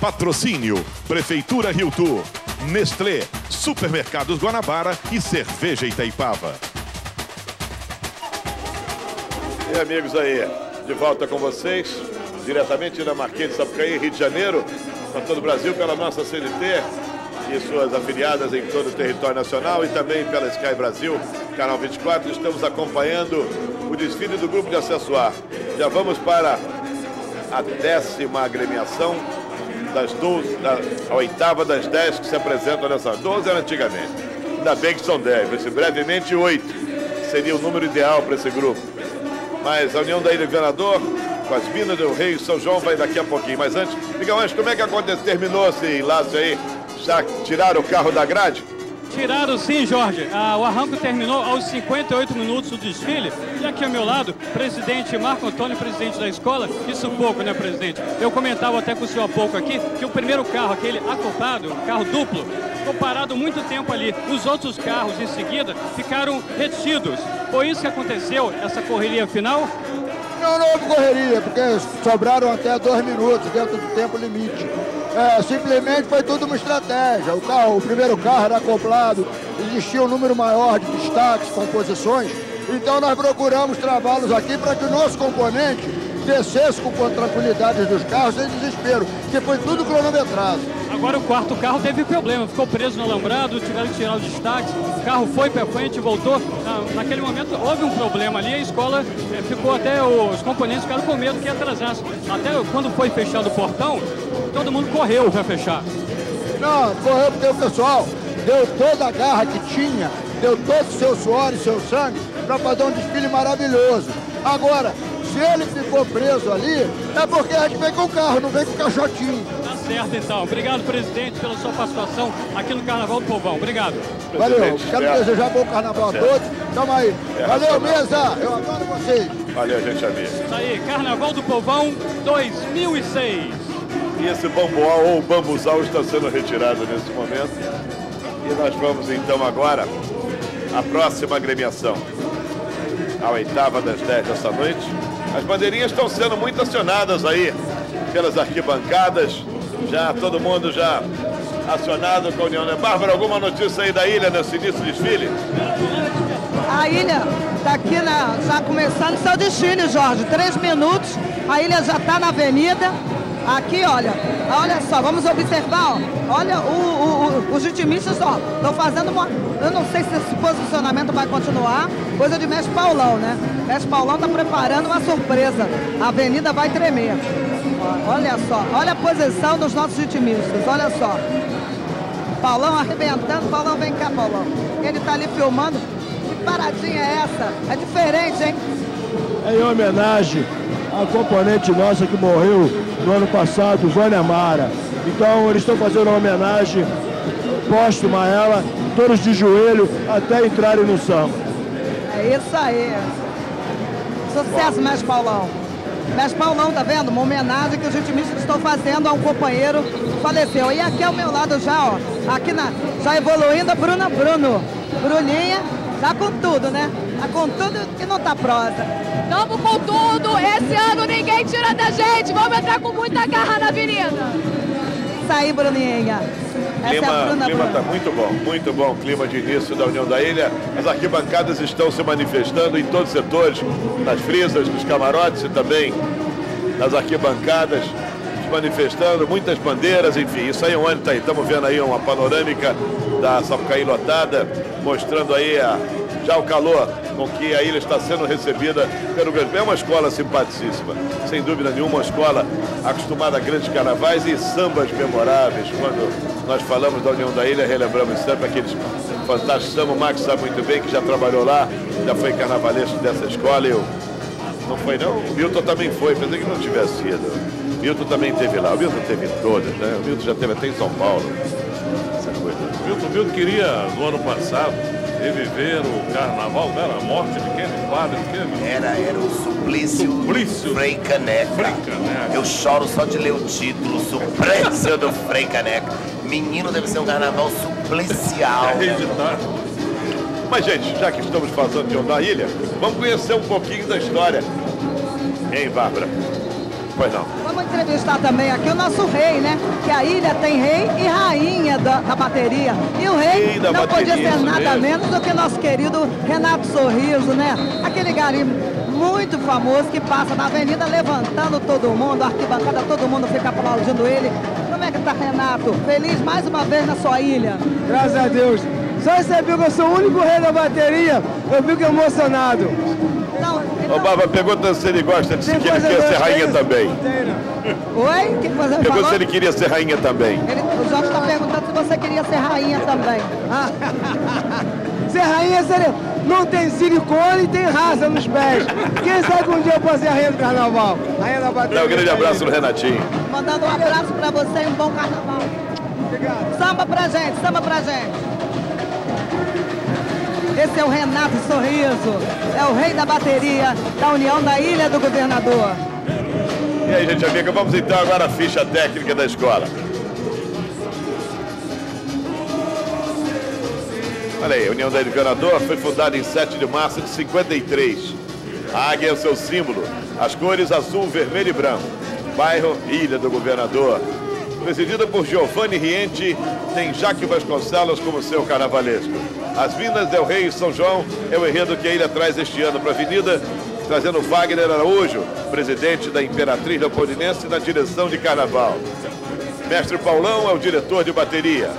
Patrocínio Prefeitura Rio Tour, Nestlé, Supermercados Guanabara e Cerveja Itaipava. E amigos aí, de volta com vocês, diretamente da Marquês de Sapucaí, Rio de Janeiro, para todo o Brasil, pela nossa CNT e suas afiliadas em todo o território nacional e também pela Sky Brasil, canal 24. Estamos acompanhando o desfile do grupo de acesso A. Já vamos para a décima agremiação das 12, da, a oitava das 10 que se apresentam nessa. 12 era antigamente. Ainda bem que são 10, vai ser brevemente 8. Seria o número ideal para esse grupo. Mas a União da Ilha Governador, com as Minas do Rei e São João vai daqui a pouquinho. Mas antes, Miguel Antes, como é que aconteceu? Terminou esse laço aí? Já tiraram o carro da grade? Tiraram sim, Jorge. Ah, o arranco terminou aos 58 minutos do desfile. E aqui ao meu lado, presidente Marco Antônio, presidente da escola. Isso pouco, né, presidente? Eu comentava até com o senhor há pouco aqui que o primeiro carro, aquele acoplado, carro duplo, ficou parado muito tempo ali. Os outros carros, em seguida, ficaram retidos. Foi isso que aconteceu, essa correria final? Não, não houve correria, porque sobraram até dois minutos dentro do tempo limite. É, simplesmente foi tudo uma estratégia. O carro, o primeiro carro era acoplado, existia um número maior de destaques, composições. Então nós procuramos travá-los aqui para que o nosso componente descesse com tranquilidade dos carros sem desespero, que foi tudo cronometrado. Agora o quarto carro teve problema, ficou preso no alambrado, tiveram que tirar os destaques, o carro foi para frente, voltou. naquele momento houve um problema ali, a escola eh, ficou até, os componentes ficaram com medo que atrasasse. Até quando foi fechado o portão, todo mundo correu para fechar. Não, correu porque o pessoal deu toda a garra que tinha, deu todo o seu suor e seu sangue para fazer um desfile maravilhoso. Agora, se ele ficou preso ali, é porque a gente vem com o carro, não vem com o caixotinho. Tá certo, então. Obrigado, presidente, pela sua participação aqui no Carnaval do Povão. Obrigado. Valeu. Quero é. desejar bom carnaval a todos. Tamo aí. É Valeu, mesa. Eu adoro vocês. Valeu, gente amiga. Isso aí, Carnaval do Povão 2006. E esse bambuá ou bambuzal está sendo retirado nesse momento. E nós vamos então agora à próxima agremiação. A oitava das dez dessa noite. As bandeirinhas estão sendo muito acionadas aí pelas arquibancadas. Já todo mundo já acionado com a União. Bárbara, alguma notícia aí da ilha nesse início do desfile? A ilha está aqui na, já começando seu desfile, Jorge. Três minutos, a ilha já está na avenida. Aqui, olha, olha só, vamos observar, ó. Olha, o, o, o, os vitimistas estão fazendo uma. Eu não sei se esse posicionamento vai continuar. Coisa de Mestre Paulão, né? Mestre Paulão está preparando uma surpresa. A avenida vai tremer. Olha só, olha a posição dos nossos vitimistas, olha só. Paulão arrebentando, Paulão vem cá, Paulão. Ele está ali filmando. Que paradinha é essa? É diferente, hein? É em homenagem a componente nossa que morreu no ano passado, Vânia Mara. Então eles estão fazendo uma homenagem póstuma a ela, todos de joelho até entrarem no samba. É isso aí. Sucesso, mestre Paulão. Mestre Paulão, tá vendo? Uma homenagem que os vitimistas estão fazendo a um companheiro que faleceu. E aqui ao meu lado já, ó, aqui na, já evoluindo a Bruna Bruno. Bruninha, tá com tudo, né? Tá com tudo e não tá prosa. Tamo com tudo. Esse ano ninguém tira da gente. Vamos entrar com muita garra na avenida. Isso aí, Bruninha. Essa clima, é Bruna, clima está muito bom, muito bom. Clima de início da União da Ilha. As arquibancadas estão se manifestando em todos os setores, nas frisas, nos camarotes e também nas arquibancadas, se manifestando, muitas bandeiras, enfim. Isso aí é onde está aí. Estamos vendo aí uma panorâmica da Sapucaí lotada, mostrando aí a, já o calor com que a ilha está sendo recebida pelo Grande É uma escola simpaticíssima, sem dúvida nenhuma, uma escola acostumada a grandes carnavais e sambas memoráveis. Quando nós falamos da União da Ilha, relembramos sempre aqueles fantásticos samba. O Max sabe muito bem que já trabalhou lá, já foi carnavalesco dessa escola. Eu não foi não? O Milton também foi, pensei que não tivesse ido. O Milton também teve lá, o Milton teve todas, né? O Milton já teve até em São Paulo. O Milton, Milton queria, no ano passado, reviver o carnaval, não era a morte de quem? De padre de quem? Era, era o suplício, suplício Frei Caneca. Frei Caneca. Eu choro só de ler o título, suplício do Frei Caneca. Menino deve ser um carnaval suplicial. É Mas, gente, já que estamos falando de da ilha, vamos conhecer um pouquinho da história. Hein, Bárbara? Pois não. Vamos entrevistar também aqui o nosso rei, né? Que a ilha tem rei e rainha da, da bateria. E o rei, da não bateria, podia ser nada mesmo. menos do que nosso querido Renato Sorriso, né? Aquele garimpo muito famoso que passa na avenida levantando todo mundo, a arquibancada, todo mundo fica aplaudindo ele. Como é que tá, Renato? Feliz mais uma vez na sua ilha. Graças a Deus. Só receber que eu sou o único rei da bateria, eu fico emocionado. Então, Ô, Baba, pergunta se ele gosta de se Tem que ele coisa quer ser rainha também. Oi? O que você Pergunta falou? se ele queria ser rainha também. Ele, o Jorge está perguntando se você queria ser rainha também. Ah. Ser rainha seria. Não tem silicone e tem raça nos pés. Quem sabe que um dia eu posso ser a rainha do carnaval? Rainha da bateria. Dá um grande abraço no Renatinho. Mandando um abraço pra você e um bom carnaval. Obrigado. Samba pra gente, samba pra gente. Esse é o Renato Sorriso, é o rei da bateria da União da Ilha do Governador. E aí, gente amiga, vamos então agora à ficha técnica da escola. Olha aí, a União da Governador foi fundada em 7 de março de 53. A águia é o seu símbolo, as cores azul, vermelho e branco. Bairro Ilha do Governador. Presidida por Giovanni Riente, tem Jaque Vasconcelos como seu carnavalesco. As Minas Del Rei e São João é o enredo que ilha traz este ano para a avenida, trazendo Wagner Araújo, presidente da Imperatriz Leopoldinense, na direção de carnaval. Mestre Paulão é o diretor de bateria.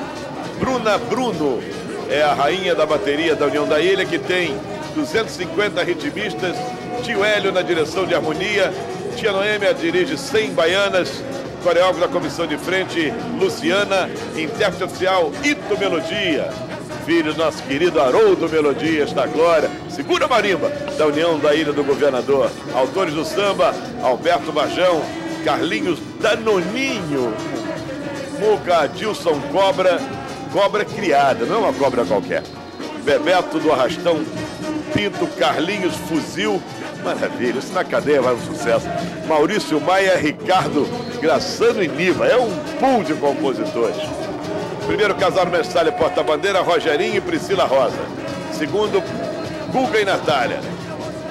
Bruna Bruno é a rainha da bateria da União da Ilha, que tem 250 ritmistas. Tio Hélio na direção de harmonia. Tia Noêmia dirige 100 baianas. Coreógrafo da comissão de frente, Luciana. Intérprete oficial, Ito Melodia. Filho do nosso querido Haroldo Melodias da Glória. Segura marimba da União da Ilha do Governador. Autores do samba, Alberto Bajão, Carlinhos Danoninho. Muca Adilson Cobra, cobra criada, não é uma cobra qualquer. Bebeto do Arrastão, Pinto Carlinhos Fuzil, maravilha, isso na cadeia vai um sucesso. Maurício Maia, Ricardo Graçano e Niva, é um pool de compositores. Primeiro casal Messalha Porta-Bandeira, Rogerinho e Priscila Rosa. Segundo, Guga e Natália.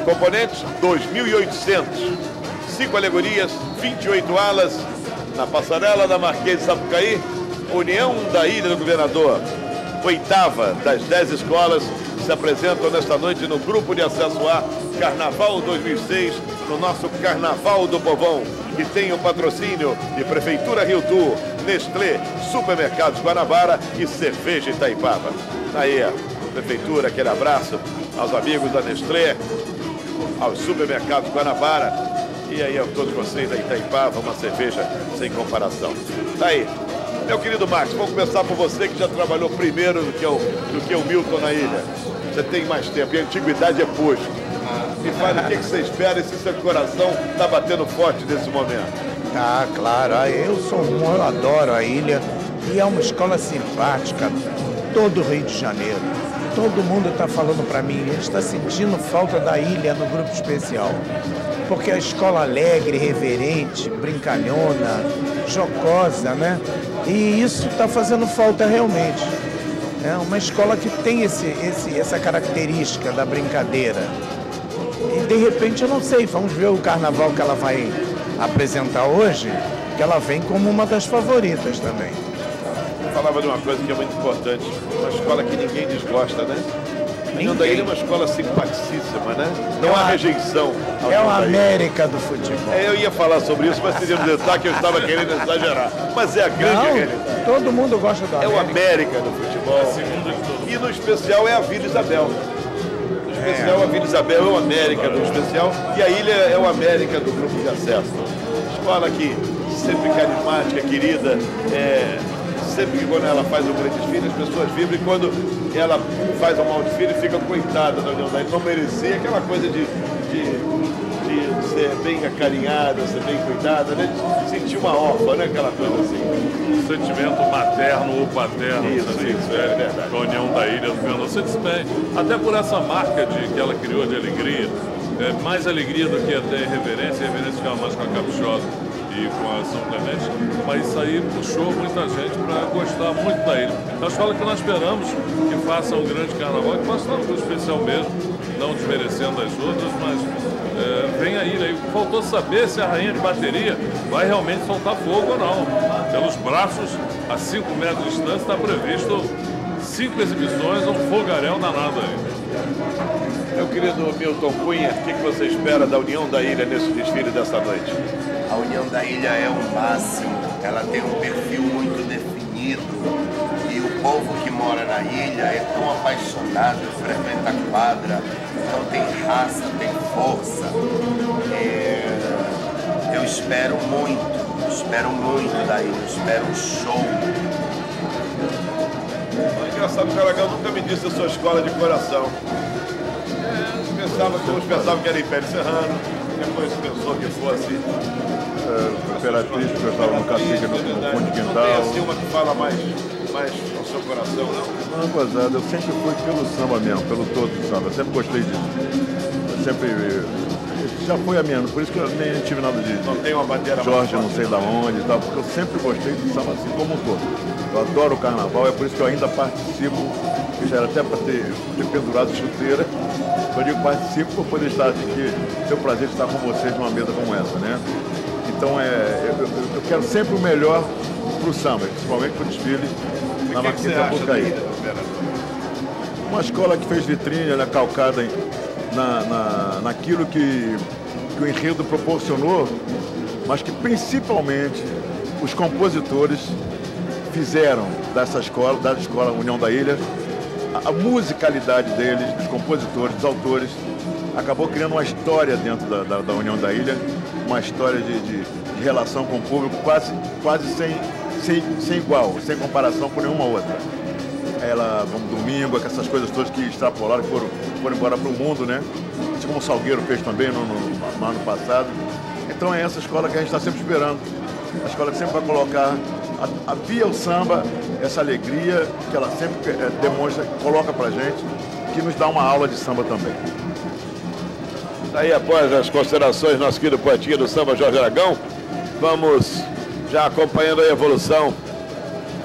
Componentes, 2.800. Cinco alegorias, 28 alas, na passarela da Marquês de Sapucaí, União da Ilha do Governador. Oitava das dez escolas se apresentam nesta noite no grupo de acesso A Carnaval 2006, no nosso Carnaval do Povão, que tem o patrocínio de Prefeitura Rio Tour, Nestlé, Supermercados Guanabara e Cerveja Itaipava. Aí, a Prefeitura, aquele abraço aos amigos da Nestlé, aos supermercados Guanabara e aí a todos vocês da Itaipava, uma cerveja sem comparação. Tá aí. Meu querido Max, vamos começar por você que já trabalhou primeiro do que o, do que o Milton na ilha. Você tem mais tempo e a antiguidade é puxo. Me fale o que, que você espera e se seu coração está batendo forte nesse momento. Ah, claro. Eu sou um, eu adoro a ilha e é uma escola simpática. Todo o Rio de Janeiro. Todo mundo está falando para mim, está sentindo falta da ilha no grupo especial. Porque a escola alegre, reverente, brincalhona, jocosa, né? E isso está fazendo falta realmente. É uma escola que tem esse, esse, essa característica da brincadeira. E de repente, eu não sei, vamos ver o carnaval que ela vai apresentar hoje, que ela vem como uma das favoritas também. Eu falava de uma coisa que é muito importante, uma escola que ninguém desgosta, né? A União da Ilha é uma escola simpaticíssima, né? Não É há rejeição. É uma Ilha. América do futebol. É, eu ia falar sobre isso, mas teria que dizer que eu estava querendo exagerar. Mas é a grande Não, realidade. todo mundo gosta da É o América. América do futebol. E no especial é a Vila Isabel. No especial a Vila Isabel é o América do especial e a ilha é o América do grupo de acesso. Escola que sempre carismática, querida, é, sempre que quando ela faz um grande desfile, as pessoas vibram e quando ela faz um mau desfile, fica coitada da União da Ilha. Não merecia aquela coisa de, de, de ser bem acarinhada, ser bem cuidada, né? De sentir uma órfã, né? Aquela coisa assim. Um sentimento materno ou paterno, Isso, se isso, quiser, é verdade. a união da ilha do Fernando. Você disse bem, até por essa marca de, que ela criou de alegria, é, mais alegria do que até reverência, reverência ficava mais com a caprichosa com a São Clemente, mas isso aí puxou muita gente para gostar muito da ilha. Uma escola que nós esperamos que faça um grande carnaval, que faça um especial mesmo, não desmerecendo as outras, mas é, vem a ilha. E faltou saber se a rainha de bateria vai realmente soltar fogo ou não. Pelos braços, a 5 metros de distância, está previsto cinco exibições, um fogaréu danado aí. Meu querido Milton Cunha, o que, que você espera da União da Ilha nesse desfile dessa noite? A União da Ilha é o máximo. Ela tem um perfil muito definido. E o povo que mora na ilha é tão apaixonado, frequenta a quadra, então tem raça, tem força. É, Eu espero muito, espero muito da ilha, espero um show. É engraçado que o Aragão nunca me disse a sua escola de coração. É, pensava uns pensavam que era Império Serrano, depois pensou que fosse. É, Imperatriz, que eu estava no cacique no, no fundo de Não tem quintal. assim uma que fala mais, mais ao seu coração, não? Não, gozado, eu sempre fui pelo samba mesmo, pelo todo do samba. Eu sempre gostei disso. Eu sempre. Já foi a minha, por isso que eu nem tive nada de. Não tem uma bandeira Jorge, não sei da onde e tal, porque eu sempre gostei do samba assim como um todo. Eu adoro o carnaval, é por isso que eu ainda participo, que já era até para ter, ter pendurado chuteira. Eu digo participo para poder estar aqui, ter o prazer de estar com vocês numa mesa como essa, né? Então é, eu, eu- eu quero sempre o melhor para o samba, principalmente para o desfile na Marquês da Bocaí. Uma escola que fez vitrine, ela é calcada em, na, na, naquilo que, que o enredo proporcionou, mas que principalmente os compositores fizeram dessa escola, da escola União da Ilha, a, a musicalidade deles, dos compositores, dos autores, acabou criando uma história dentro da, da, da União da Ilha, uma história de, de- de relação com o público quase, quase sem, sem, sem igual, sem comparação com nenhuma outra ela como domingo, essas coisas todas que extrapolaram, que foram, foram embora para o mundo, né? Assim como o Salgueiro fez também no, no- no ano passado. Então é essa escola que a gente está sempre esperando. A escola que sempre vai colocar a, a via o samba, essa alegria que ela sempre eh, demonstra, coloca pra gente, que nos dá uma aula de samba também. Daí, após as considerações, nosso querido poetinha do samba, Jorge Aragão, vamos já acompanhando a evolução.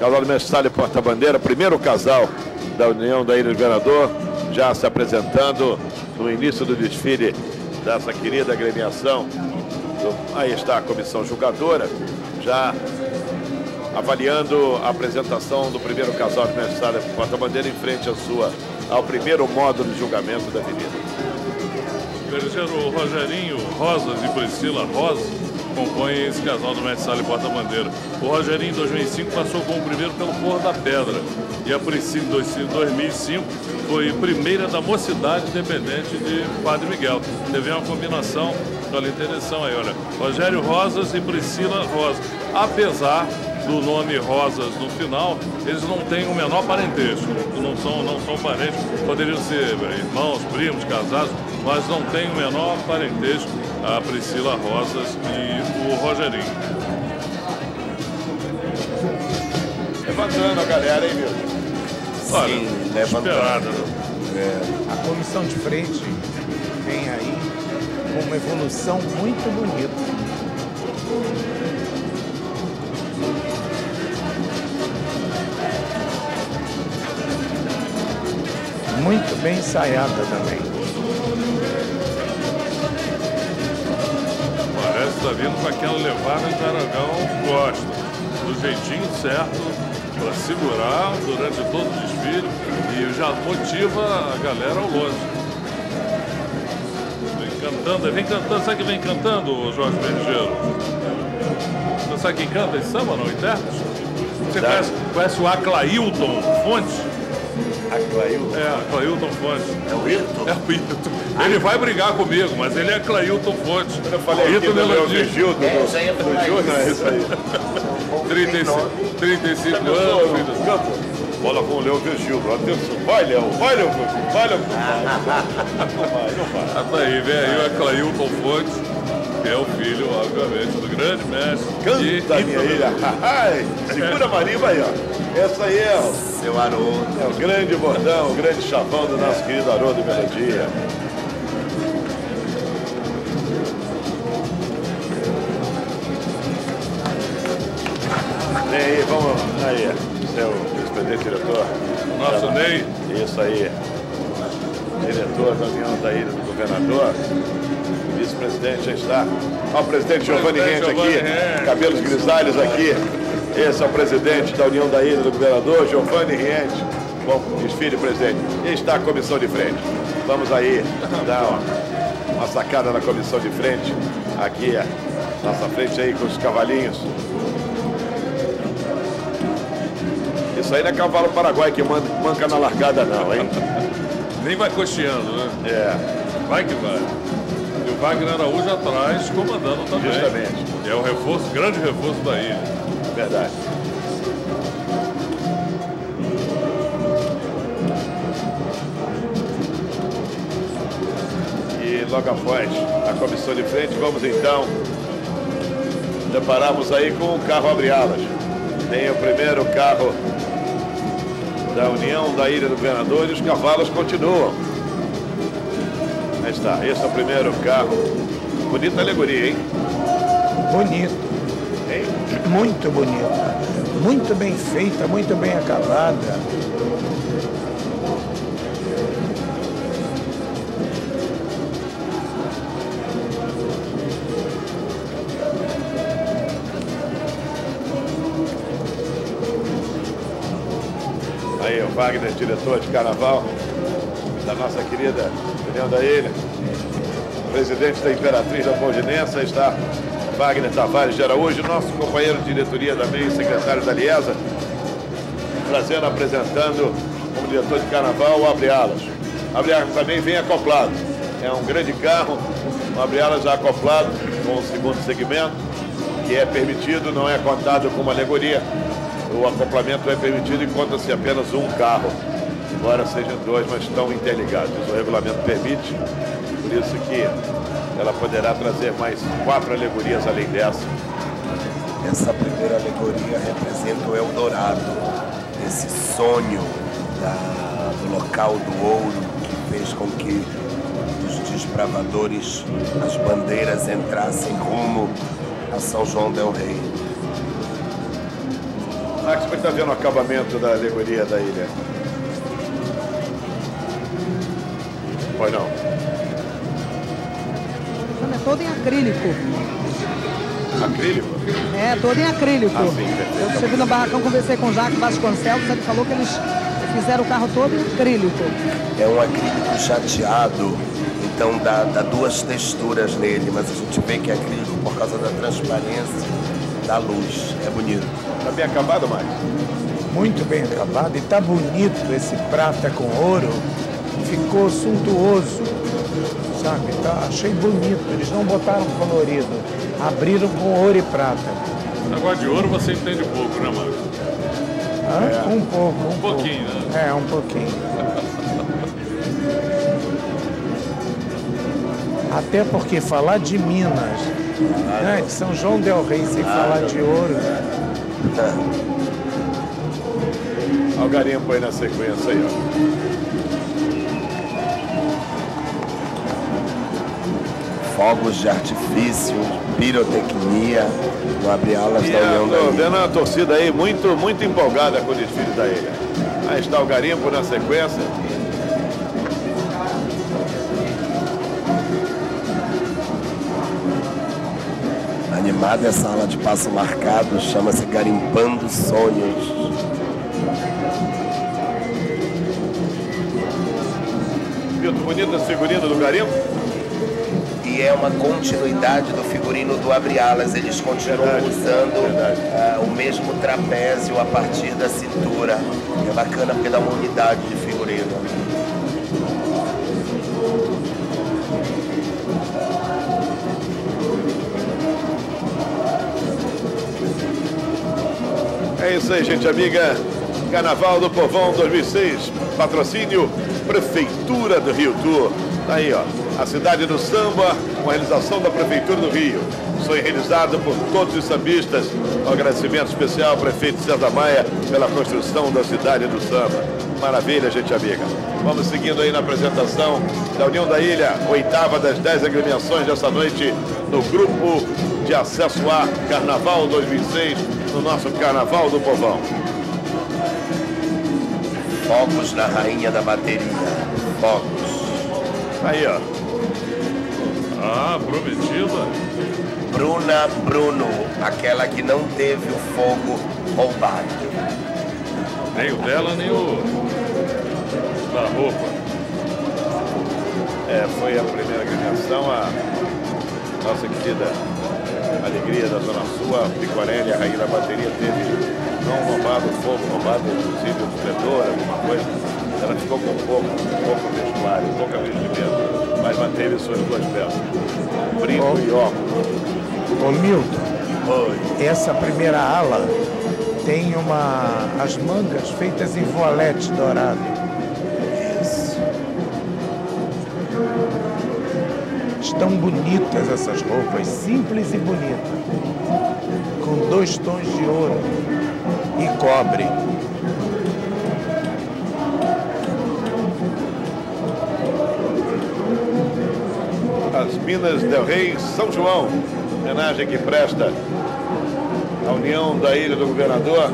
Casal do Mestre e Porta-Bandeira, primeiro casal da União da Ilha do Governador, já se apresentando no início do desfile dessa querida agremiação. do- Aí está a comissão julgadora, já avaliando a apresentação do primeiro casal de Mestre Porta-Bandeira em frente à sua, ao primeiro módulo de julgamento da avenida. Bergeiro Rogerinho Rosas e Priscila Rosa compõem esse casal do Mestre Sala e Porta Bandeira. O Rogerinho em 2005 passou como primeiro pelo Porra da Pedra e a Priscila em 2005 foi primeira da Mocidade Independente de Padre Miguel. Teve uma combinação, olha, interessante aí, olha, Rogério Rosas e Priscila Rosa. Apesar do nome Rosas no final, eles não têm o menor parentesco, não são, não são parentes, poderiam ser irmãos, primos, casados, mas não tem o menor parentesco a Priscila Rosas e o Rogerinho. Levantando a galera, hein, meu? Olha, Sim, levantando. esperado, né? É, a comissão de frente vem aí com uma evolução muito bonita. Muito bem ensaiada também. Tá vindo com aquela levada que o Aragão gosta. Do jeitinho certo, para segurar durante todo o desfile e já motiva a galera ao longe. Vem cantando, vem cantando, sabe quem vem cantando, Jorge Bergeiro? Você sabe quem canta esse samba, não? Intérprete? Você conhece, conhece o Aclailton Fontes? Aclailton? É, Aclailton Fontes. É o Hilton? É o. Ele vai brigar comigo, mas ele é Clailton Fontes. Eu falei aqui do Leão Melodia. Gildo, É, do, do Júnior, é isso. aí. 35, 35 Pessoa, anos. Bola com o Leão Gildo. Atenção. Vai, Leão. Vai, Leão. Vai, Leão. Não vai, não vai. Ah, tá aí, vem aí o Clailton Fontes, que é o filho, obviamente, do grande mestre. e Canta, minha Hilton ilha. Segura a marimba aí, ó. Essa aí é o, Seu Haroldo. é o grande bordão, o grande chavão do nosso querido Haroldo Melodia. Aí, vamos. Aí, seu vice-presidente diretor. Nosso Ney. Isso aí. Diretor da União da Ilha do Governador. vice-presidente já está. Olha o presidente Giovanni Presidente Rente aqui, cabelos grisalhos aqui. Esse é o presidente da União da Ilha do Governador, Giovanni Riente. Bom desfile, presidente. E está a comissão de frente. Vamos aí dar uma, uma sacada na comissão de frente. Aqui, é nossa frente aí com os cavalinhos. Isso aí não é cavalo paraguai que man- manca na largada, não, hein? Nem vai costeando, né? É. Vai que vai. E o Wagner Araújo atrás, comandando também. Justamente. É o reforço, grande reforço da ilha. Verdade. E logo após a comissão de frente, vamos então depararmos aí com o carro abre-alas. Tem o primeiro carro da União da Ilha do Governador e os cavalos continuam. Aí está, esse é o primeiro carro. Bonita alegoria, hein? Bonito. Hein? Muito bonita. Muito bem feita, muito bem acabada. Aí o Wagner, diretor de carnaval da nossa querida União da Ilha. Presidente da Imperatriz da Pondinense, aí está Wagner Tavares de Araújo, nosso companheiro de diretoria também, secretário da Liesa, trazendo, apresentando como diretor de carnaval o Abre Alas. Abre Alas também vem acoplado. É um grande carro, um Abre Alas já acoplado com o segundo segmento, que é permitido, não é contado como alegoria. O acoplamento é permitido e conta-se apenas um carro, embora sejam dois, mas estão interligados. O regulamento permite, por isso que ela poderá trazer mais quatro alegorias além dessa. Essa primeira alegoria representa o Eldorado, esse sonho da- do local do ouro que fez com que os desbravadores, as bandeiras entrassem rumo a São João del Rei. Max, como está vendo o acabamento da alegoria da ilha? Pois não. É todo em acrílico. Acrílico? É, todo em acrílico. Ah, sim. Eu cheguei no barracão, conversei com o Jacques Vasconcelos, ele falou que eles fizeram o carro todo em acrílico. É um acrílico chateado, então dá, dá duas texturas nele, mas a gente vê que é acrílico por causa da transparência da luz. É bonito. Está bem acabado, Max? Muito bem acabado e tá bonito esse prata com ouro. Ficou suntuoso, sabe? Tá, achei bonito. Eles não botaram colorido, abriram com ouro e prata. Negócio de ouro você entende pouco, né, Marcos? Hã? Um pouco, um, Um pouquinho, né? É, um pouquinho. Até porque falar de Minas, né, de São João del Rei, sem falar de ouro. Olha o garimpo aí na sequência aí, ó. Fogos de artifício, pirotecnia, no abre-alas E da União da eu tô Ilha. vendo a torcida aí muito, muito empolgada com o desfile da ilha. Aí está o garimpo na sequência. Animada essa aula de passo marcado, chama-se Garimpando Sonhos. Vitor, bonito esse figurino do garimpo. E é uma continuidade do figurino do Abre Alas. Eles continuam Verdade, usando verdade. ah, o mesmo trapézio a partir da cintura. É bacana porque dá uma unidade de Gente amiga. Carnaval do Povão 2006. Patrocínio Prefeitura do Rio Tour. Tá aí, ó. A cidade do samba, com a realização da Prefeitura do Rio. Sonho realizado por todos os sambistas. Um agradecimento especial ao prefeito César Maia pela construção da cidade do samba. Maravilha, gente amiga. Vamos seguindo aí na apresentação da União da Ilha, oitava das dez agremiações dessa noite no grupo de acesso a Carnaval 2006, no nosso Carnaval do Povão. Fogos na Rainha da Bateria. Fogos. Aí, ó. Ah, prometida. Bruna Bruno, aquela que não teve o fogo roubado. Nem o dela, nem o da roupa. É, foi a primeira agremiação, a nossa querida Alegria da Zona Sul, a Picorelli, a rainha da bateria, teve não roubado fogo, roubado inclusive o esplendor, alguma coisa. Ela ficou com pouco, pouco vestuário, pouca vestimenta, mas manteve suas duas peças. Brinco e óculos. Ô Milton, essa primeira ala tem uma as mangas feitas em voalete dourado. Estão bonitas essas roupas, simples e bonitas, com dois tons de ouro e cobre. As Minas del Rei São João, homenagem que presta à União da Ilha do Governador,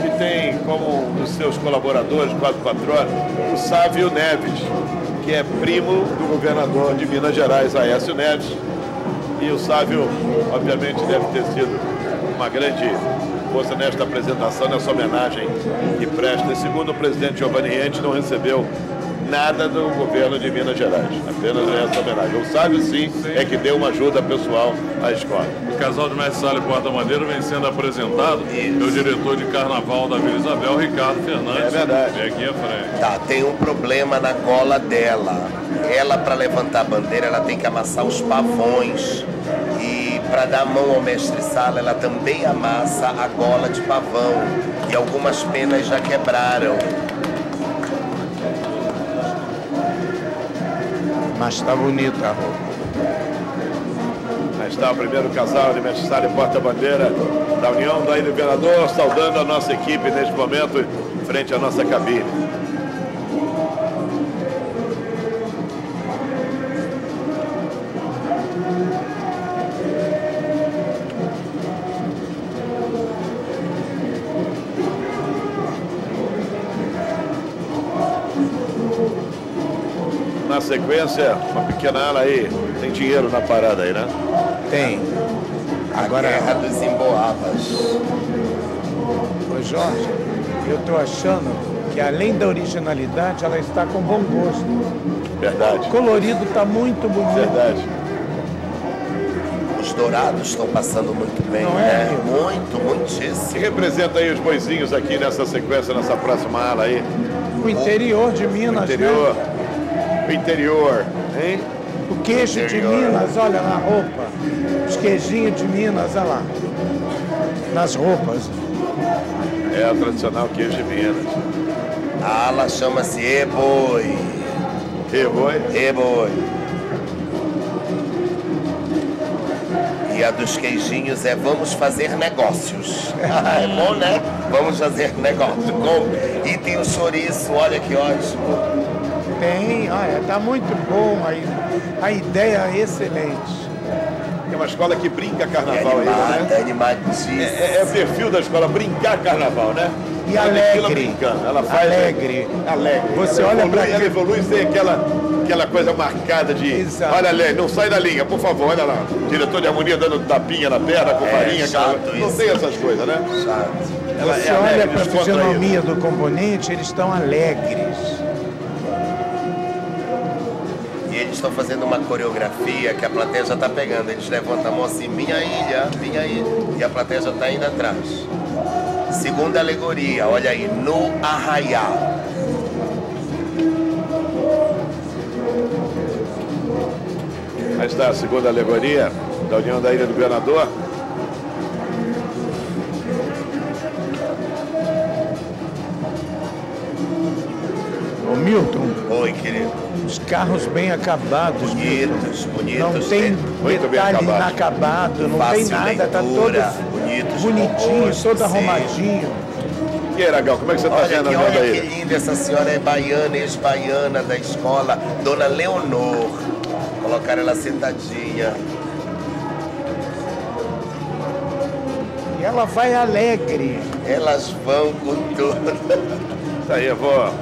que tem como um dos seus colaboradores, quatro patronos, o Sávio Neves, que é primo do governador de Minas Gerais, Aécio Neves. E o Sávio, obviamente, deve ter sido uma grande força nesta apresentação, nessa homenagem que presta. E segundo o presidente Giovanni Riente, não recebeu nada do governo de Minas Gerais, apenas essa homenagem. O Sávio, sim, é que deu uma ajuda pessoal à escola. O casal de Mestre e Porta Madeira vem sendo apresentado pelo diretor de carnaval da Vila Isabel, Ricardo Fernandes. É verdade. Vem aqui à frente. Tá, tem um problema na gola dela. Ela, para levantar a bandeira, ela tem que amassar os pavões. E para dar a mão ao mestre Sala, ela também amassa a gola de pavão. E algumas penas já quebraram. Mas tá bonita a roupa. Aí está o primeiro casal de mestre Sala e porta-bandeira da União da Governador, saudando a nossa equipe neste momento, frente à nossa cabine. Sequência, uma pequena ala aí. Tem dinheiro na parada aí, né? Tem. Agora... A guerra dos emboabas. Ô Jorge, eu tô achando que além da originalidade, ela está com bom gosto. Verdade. O colorido tá muito bonito. Verdade. Os dourados estão passando muito bem, Não é, né? Rio? Muito, muitíssimo. E representa aí os boizinhos aqui nessa sequência, nessa próxima ala aí. O interior de Minas, O interior. né? O interior, hein? O queijo de. Minas, olha na roupa. Os queijinhos de Minas, olha lá. Nas roupas. É o tradicional queijo de Minas. A ala chama-se Eboi. E boi? Eboi. E a dos queijinhos é vamos fazer negócios. é bom, né? Vamos fazer negócio. Com... E tem o chouriço, olha que ótimo. Tem, olha, tá muito bom aí. A ideia é excelente. É uma escola que brinca carnaval aí, Animada, né? animadíssima. É, é o perfil da escola brincar carnaval, né? E Ela alegre. brincando. Ela faz Alegre. Alegre. Você ela olha evolui, pra Ela evolui sem aquela, aquela coisa marcada de. Exato. Olha, Lé, não sai da linha, por favor, olha lá. Diretor de harmonia dando tapinha na perna, com É, farinha, aquela... chato Não tem essas coisas, né? Chato. Ela Você é olha alegre, para a fisionomia do componente, eles estão alegres. Eles estão fazendo uma coreografia que a plateia já está pegando. Eles levantam a mão assim, minha ilha, minha ilha. E a plateia já está indo atrás. Segunda alegoria, olha aí, no arraial. Aí está a segunda alegoria da União da Ilha do Governador. Ô Milton, Oi, querido. Os carros bem acabados. Bonitos, bonitos. Não tem Muito bem detalhe acabado. inacabado, não tem Fácil nada, tá leitura, todo bonitos, bonitinho, robôs, todo sim. arrumadinho. E aí, Aragão, como é que você está vendo a olha que linda essa senhora é baiana, ex-baiana da escola, Dona Leonor. Colocaram ela sentadinha. E ela vai alegre. Elas vão com tudo. Isso aí, vou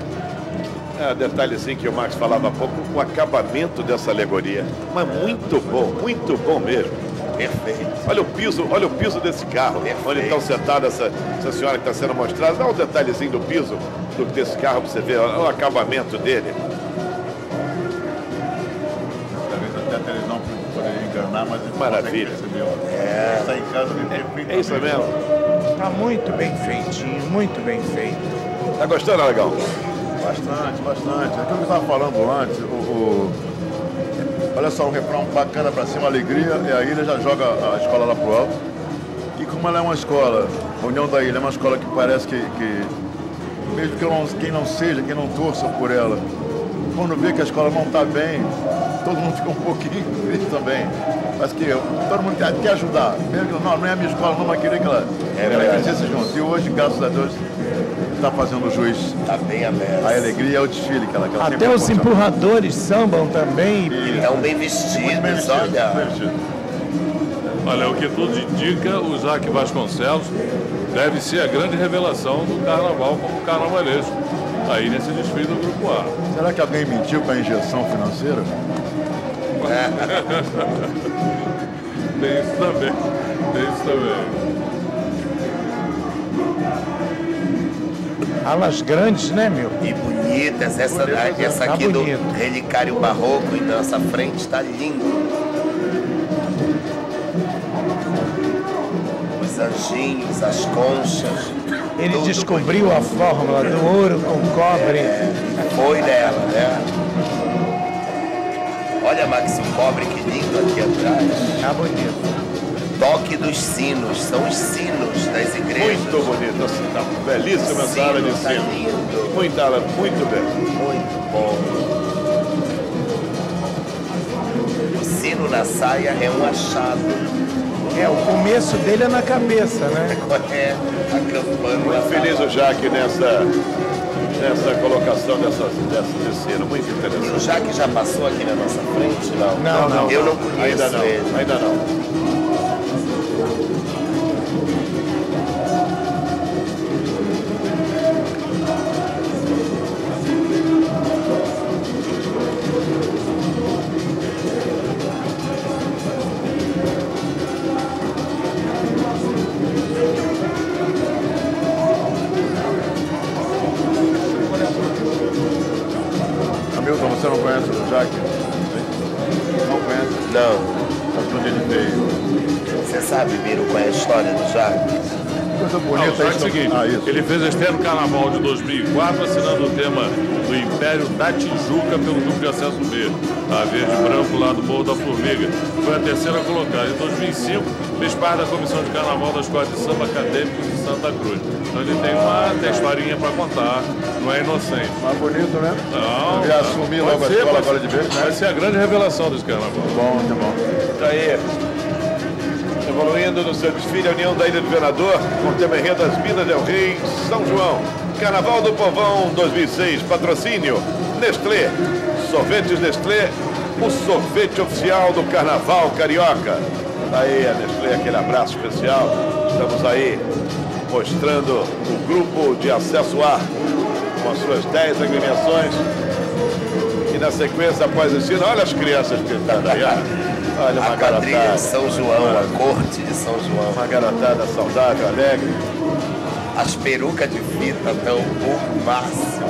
É, detalhezinho que o Max falava há pouco, o acabamento dessa alegoria. Mas muito bom, muito bom mesmo. Perfeito. Olha o piso, olha o piso desse carro. Onde estão sentadas essa, essa senhora que está sendo mostrada. Dá um detalhezinho do piso do, desse carro para você ver. Olha o acabamento dele. Talvez até a televisão poderia enganar, mas ele Maravilha. É. Está em casa de perfeito. É isso mesmo. Tá muito bem feitinho, muito bem feito. Tá gostando, Legal? Bastante, bastante. É aquilo que eu estava falando antes, o, o- olha só, o refrão bacana pra cima, alegria, e a ilha já joga a escola lá pro alto. E como ela é uma escola, a União da Ilha é uma escola que parece que, que mesmo que não- quem não seja, quem não torça por ela, quando vê que a escola não está bem, todo mundo fica um pouquinho triste também. Mas que todo mundo quer, quer ajudar. Mesmo que não, não é a minha escola, não, mas queria que ela, É ela crescesse junto. E hoje, graças a Deus, está fazendo o juiz. Está bem aberto. A alegria é o desfile que ela, que ela Até os empurradores sambam também. Estão bem vestidos, olha. Olha, o que tudo indica, o Jaque Vasconcelos deve ser a grande revelação do carnaval como carnavalesco. Aí nesse desfile do Grupo A. Será que alguém mentiu com a injeção financeira? Tem isso também. Tem isso também. Alas grandes, né, meu? E bonitas. Essa, Bonito, essa tá aqui do bonito. relicário barroco em nossa frente está lindo. Os anjinhos, as conchas. Ele descobriu a fórmula do ouro com cobre. É, foi dela, né? Olha, Max, o cobre que lindo aqui atrás. Tá bonito. Toque dos sinos, são os sinos das igrejas. Muito bonito. Assim, tá belíssima essa área de Sino, tá cima. lindo. Muita área, muito bem. Muito bom. O sino na saia é um achado. É, o começo dele é na cabeça, né? É, a campana. Muito feliz o Jaque nessa, nessa colocação dessa, dessa de cena. Muito E o interessante. Jaque já passou aqui na nossa frente? Não. Não, não. Eu não conheço Ainda não, ele. ainda não. Você não conhece o Jaque? Não conhece? Não. Mas onde ele veio? Você sabe, Miro, qual é a história do Jaque? Coisa Não, bonita só é o isso. seguinte, Ah, isso. ele fez a estreia no Carnaval de 2004, assinando o tema do Império da Tijuca pelo Grupo de Acesso B, a verde e branco lá do Morro da Formiga. Foi a terceira colocada. Em 2005, fez parte da comissão de Carnaval da Escola de Samba Acadêmicos de Santa Cruz. Então ele tem uma tem historinha para contar, não é inocente. Mas bonito, né? Não, Ele não. assumir Pode logo a ser, escola pode agora de vez, né? Vai ser a grande revelação desse carnaval. Bom, tá bom. Tá aí. Evoluindo no seu desfile, a União da Ilha do Governador, enredo das Minas del Rei, São João. Carnaval do Povão 2006, patrocínio Nestlé. Sorvetes Nestlé, o sorvete oficial do Carnaval Carioca. Tá aí a Nestlé, aquele abraço especial. Estamos aí mostrando o grupo de acesso A, com as suas 10 agremiações. E na sequência, após o sino, olha as crianças pintando aí. Olha uma A quadrilha de São João, a corte de São João. Uma garotada saudável, alegre. As perucas de fita estão o máximo.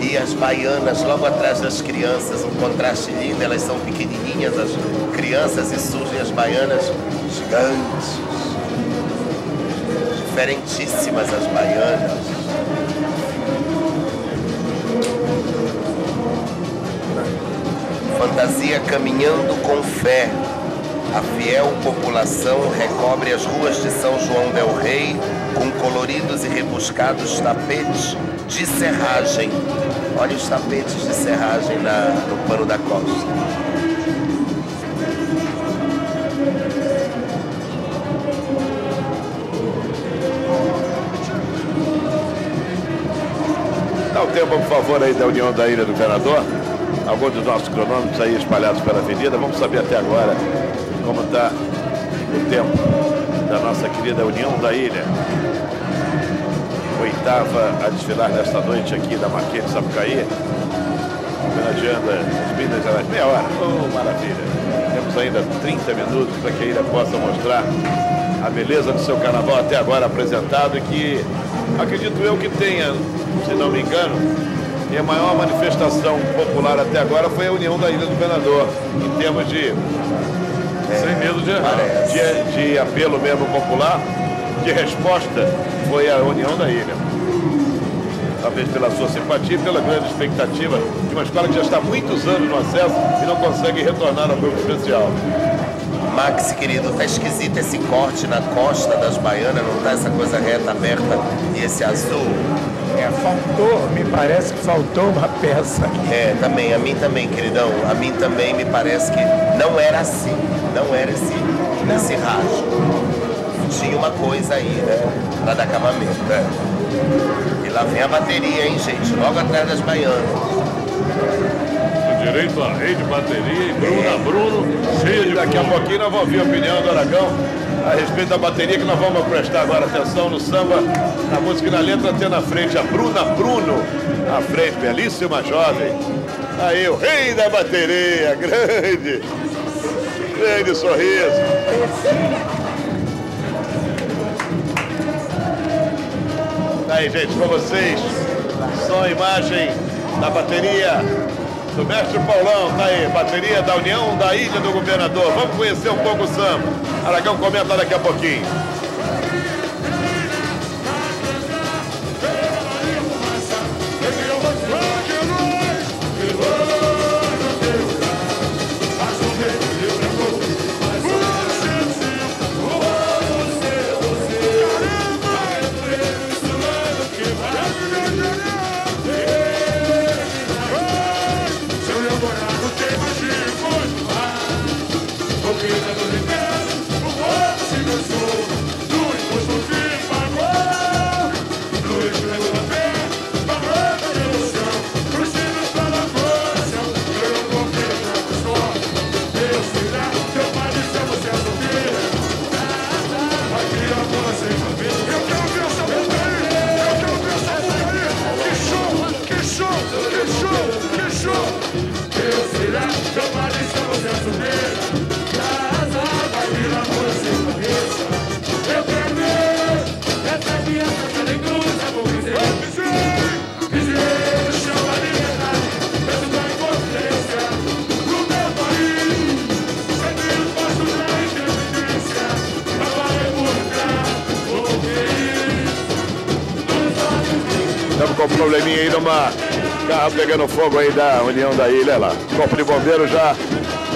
E as baianas logo atrás das crianças, um contraste lindo, elas são pequenininhas, as crianças, e surgem as baianas gigantes. Diferentíssimas as baianas. Fantasia caminhando com fé. A fiel população recobre as ruas de São João del Rei com coloridos e rebuscados tapetes de serragem. Olha os tapetes de serragem na- no pano da costa. Dá o tempo, por favor, aí da União da Ilha do Governador. Alguns dos nossos cronômetros aí espalhados pela avenida. Vamos saber até agora como está o tempo da nossa querida União da Ilha. Oitava a desfilar nesta noite aqui da Marquês de Sapucaí. Homenageando as Minas Gerais. Meia hora. Oh, maravilha. Temos ainda 30 minutos para que a ilha possa mostrar a beleza do seu carnaval até agora apresentado e que acredito eu que tenha, se não me engano, e a maior manifestação popular até agora foi a união da Ilha do Governador, em termos de. Sem medo de errar. De, de apelo mesmo popular, de resposta, foi a união da ilha. Talvez pela sua simpatia e pela grande expectativa de uma escola que já está há muitos anos no acesso e não consegue retornar ao grupo especial. Max, querido, tá esquisito esse corte na costa das baianas, não tá essa coisa reta, aberta e esse azul. É, faltou, me parece que faltou uma peça aqui. É, também, a mim também, queridão. A mim também me parece que não era assim. Não era esse, esse rasgo. Tinha uma coisa aí, né? Pra dar acabamento, né? E lá vem a bateria, hein, gente? Logo atrás das baianas. Direito à rede, bateria e Bruna Bruno, cheia de Daqui a pouquinho nós vamos ouvir a opinião do Aragão a respeito da bateria que nós vamos prestar agora atenção no samba, na música e na letra, tendo na frente a Bruna Bruno, à frente, belíssima jovem. Aí o rei da bateria, grande, grande sorriso. Aí, gente, com vocês, som e imagem da bateria do mestre Paulão, tá aí, bateria da União da Ilha do Governador. Vamos conhecer um pouco o samba. Aragão comenta daqui a pouquinho. Probleminha aí numa carro pegando fogo aí da União da Ilha lá. Corpo de bombeiro já,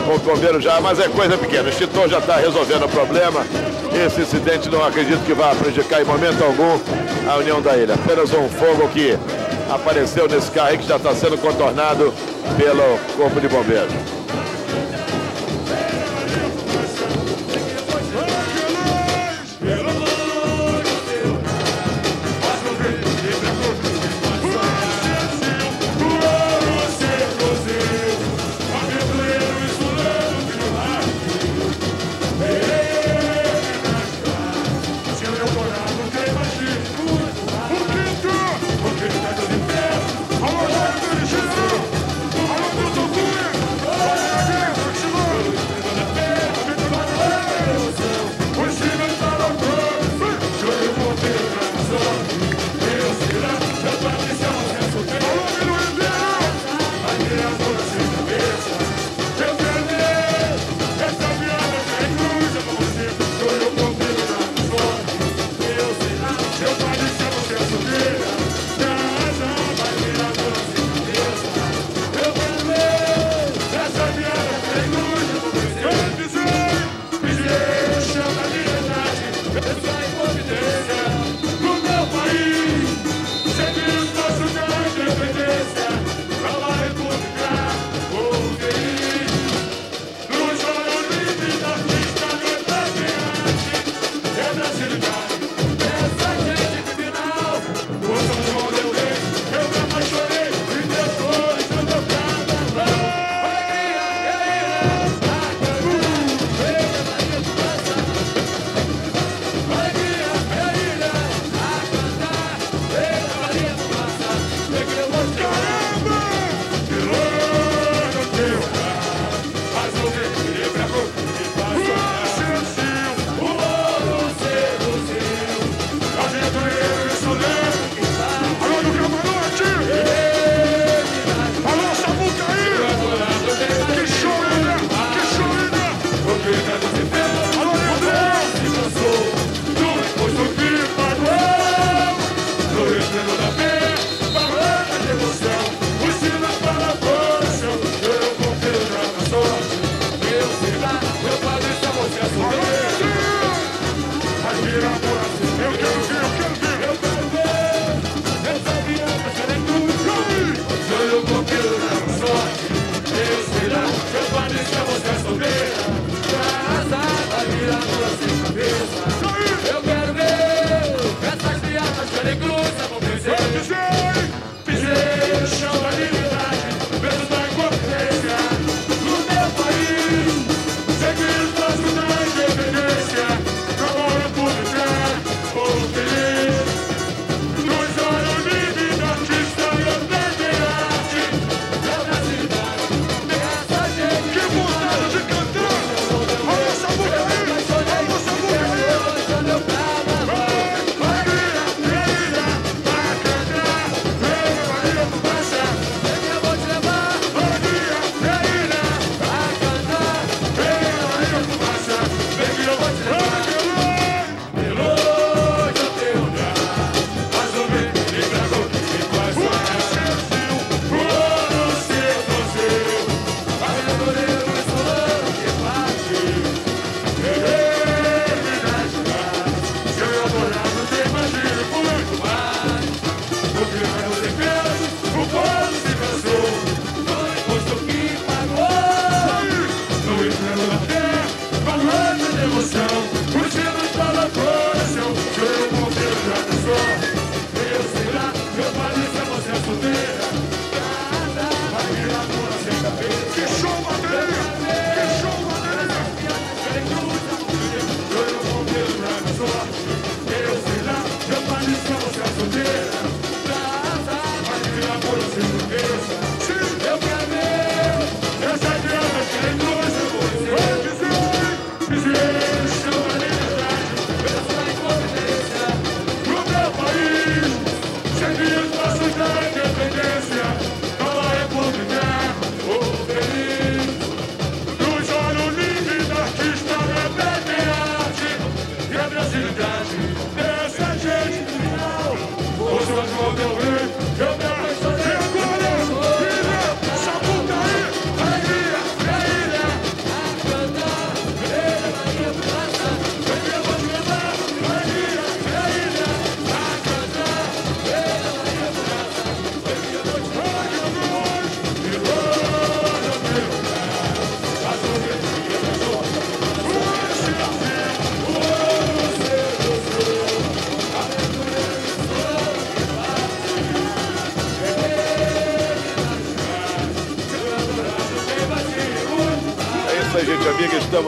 corpo de bombeiro já, mas é coisa pequena. O extintor já está resolvendo o problema. Esse incidente não acredito que vá prejudicar em momento algum a União da Ilha. Apenas um fogo que apareceu nesse carro aí que já está sendo contornado pelo corpo de bombeiros.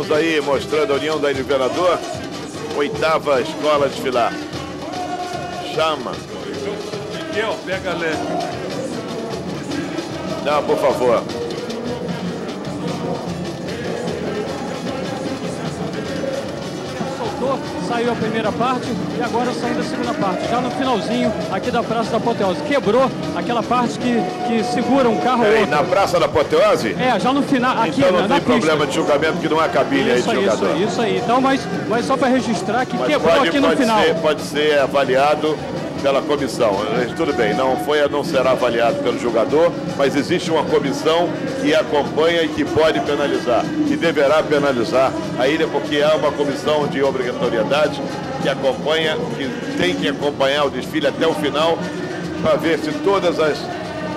Estamos aí mostrando a União da Invernador, oitava escola a desfilar. Chama. Miguel, pega leve. Não, por favor. Saiu a primeira parte e agora saindo a segunda parte. Já no finalzinho aqui da Praça da Apoteose. Quebrou aquela parte que, que segura um carro Peraí, na Praça da Apoteose? É, já no final, aqui Então não na, tem na pista. problema de julgamento que não há cabine aí Isso de aí, isso jogador. aí, isso aí. Então, mas, mas só para registrar que Mas quebrou pode, aqui no pode final. Ser, pode ser avaliado pela comissão. Mas Tudo bem, não foi, não será avaliado pelo jogador, mas existe uma comissão que acompanha e que pode penalizar, e deverá penalizar a ilha, porque é uma comissão de obrigatoriedade que acompanha, que tem que acompanhar o desfile até o final, para ver se todas as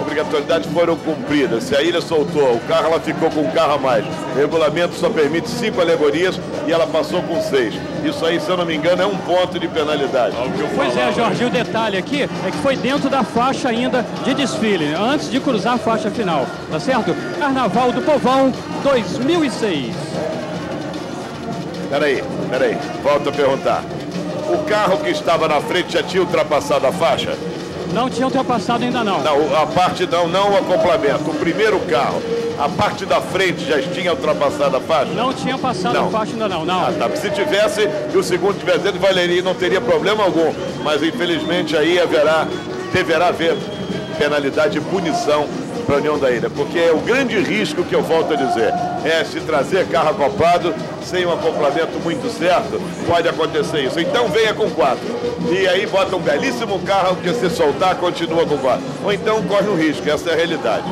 obrigatoriedades foram cumpridas. Se a ilha soltou, o carro ela ficou com um carro a mais. O regulamento só permite cinco alegorias e ela passou com seis. Isso aí, se eu não me engano, é um ponto de penalidade. Pois é, Jorge, o detalhe aqui é que foi dentro da faixa ainda de desfile, antes de cruzar a faixa final, tá certo? Carnaval do Povão 2006. Peraí, peraí, volto a perguntar. O carro que estava na frente já tinha ultrapassado a faixa? Não tinha ultrapassado ainda não. Não, a parte não, não o acoplamento. O primeiro carro, a parte da frente já tinha ultrapassado a faixa? Não tinha passado Não. a faixa ainda não, não. Ah, tá. Se tivesse e o segundo tivesse dentro, valeria, não teria problema algum. Mas infelizmente aí haverá, deverá haver penalidade e punição para a União da Ilha. Porque é o grande risco que eu volto a dizer. É se trazer carro acoplado sem um acoplamento muito certo, pode acontecer isso. Então venha com quatro. E aí bota um belíssimo carro que se soltar continua com quatro. Ou então corre um risco, essa é a realidade.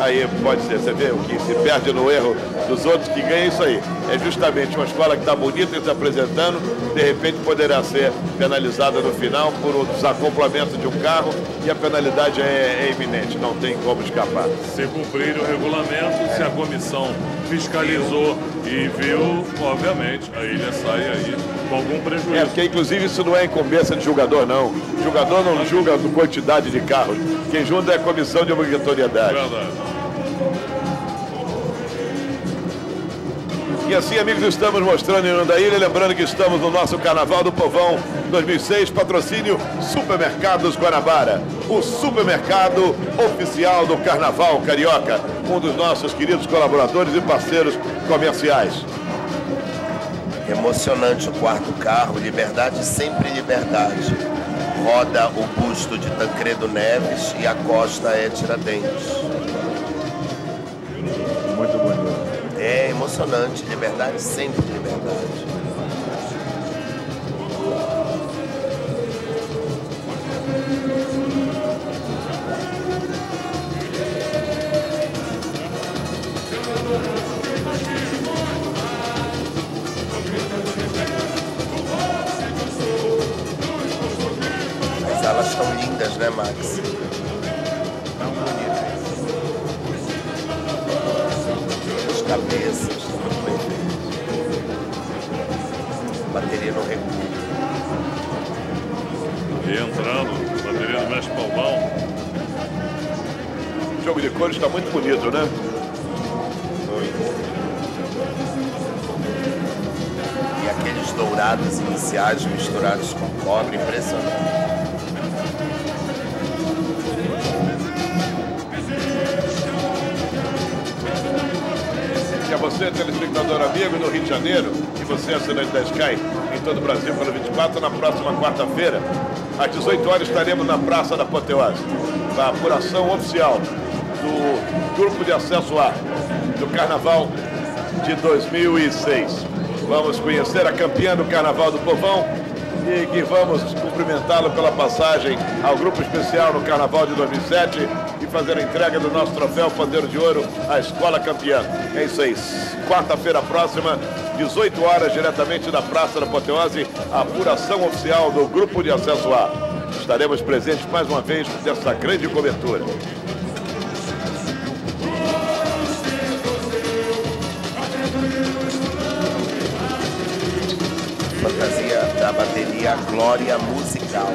Aí pode ser, você vê o que se perde no erro dos outros que ganha isso aí. É justamente uma escola que está bonita e se apresentando, de repente poderá ser penalizada no final por o desacoplamento de um carro e a penalidade é, é iminente, não tem como escapar. Se cumprir o regulamento, se a comissão fiscalizou e viu, obviamente, a ilha sai aí com algum prejuízo. É, porque inclusive isso não é incumbência de jogador, não. O jogador não julga a quantidade de carros. Quem julga é a comissão de obrigatoriedade. Verdade. E assim, amigos, estamos mostrando em Ilha, lembrando que estamos no nosso Carnaval do Povão 2006, patrocínio Supermercados Guanabara, o supermercado oficial do Carnaval Carioca, um dos nossos queridos colaboradores e parceiros comerciais. Emocionante o quarto carro, liberdade sempre liberdade. Roda o busto de Tancredo Neves e a costa é Tiradentes. É emocionante, liberdade sempre liberdade. Mas elas são lindas, né, Max? Cabeças, muito bem. Bateria no recuo. E entrando, bateria do Mestre Palmão. O jogo de cores está muito bonito, né? E aqueles dourados iniciais misturados com cobre, impressionante. Você, telespectador amigo no Rio de Janeiro, e você, assinante da Sky, em todo o Brasil, pelo 24, na próxima quarta-feira, às 18 horas, estaremos na Praça da Apoteose, na apuração oficial do Grupo de Acesso A, do Carnaval de 2006. Vamos conhecer a campeã do Carnaval do Povão e que vamos cumprimentá-lo pela passagem ao Grupo Especial no Carnaval de 2007 e fazer a entrega do nosso troféu Pandeiro de Ouro à Escola Campeã. É isso aí. Quarta-feira próxima, 18 horas, diretamente da Praça da Apoteose, a apuração oficial do Grupo de Acesso A. Estaremos presentes mais uma vez dessa grande cobertura. Fantasia da bateria Glória Musical.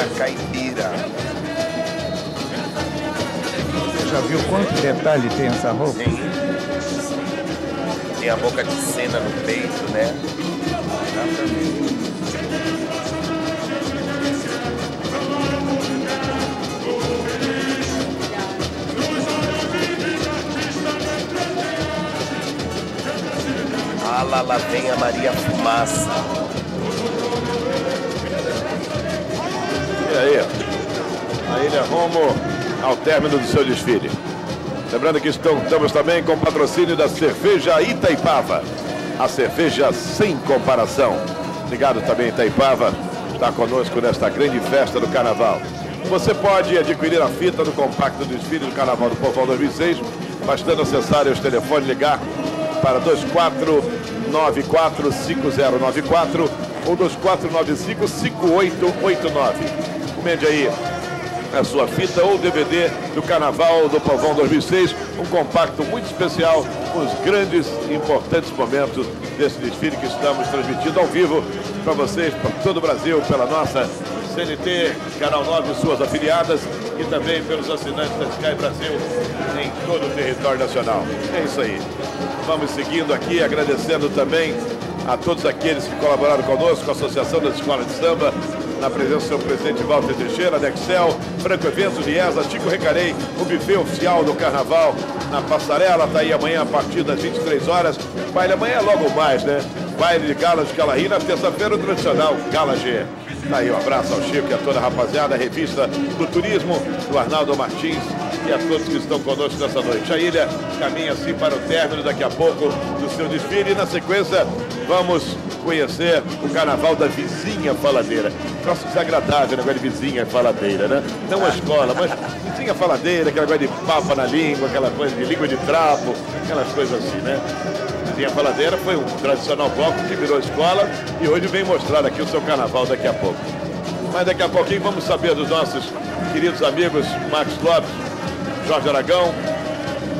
música caipira. Você já viu quanto detalhe tem essa roupa? Sim. Tem a boca de cena no peito, né? Exatamente. Ah, lá, lá vem a Maria Fumaça. E aí? A Ilha Romo ao término do seu desfile. Lembrando que estamos também com patrocínio da cerveja Itaipava. A cerveja sem comparação. Ligado também Itaipava, está conosco nesta grande festa do Carnaval. Você pode adquirir a fita do compacto desfile do Carnaval do Povão 2006, bastando acessar os telefones ligar para 2494-5094 ou 2495-5889. Encomende aí a sua fita ou DVD do Carnaval do Povão 2006, um compacto muito especial, os grandes e importantes momentos desse desfile que estamos transmitindo ao vivo para vocês, para todo o Brasil, pela nossa CNT, Canal 9 e suas afiliadas e também pelos assinantes da Sky Brasil em todo o território nacional. É isso aí. Vamos seguindo aqui, agradecendo também a todos aqueles que colaboraram conosco, a Associação das Escolas de Samba, na presença do seu presidente Walter Teixeira, Nexel, Franco Eventos, Liesa, Chico Recarei, o buffet oficial do Carnaval na Passarela, está aí amanhã a partir das 23 horas. Baile amanhã é logo mais, né? Baile de Galas de Calaí, na terça-feira o tradicional Gala G. Tá aí um abraço ao Chico e a toda a rapaziada, a revista do turismo, do Arnaldo Martins e a todos que estão conosco nessa noite. A ilha caminha assim para o término daqui a pouco do seu desfile e na sequência vamos conhecer o carnaval da vizinha faladeira. Troço desagradável, negócio de vizinha faladeira, né? Não a escola, mas vizinha faladeira, aquela coisa de papa na língua, aquela coisa de língua de trapo, aquelas coisas assim, né? Vizinha faladeira foi um tradicional bloco que virou escola e hoje vem mostrar aqui o seu carnaval daqui a pouco. Mas daqui a pouquinho vamos saber dos nossos queridos amigos Max Lopes, Jorge Aragão,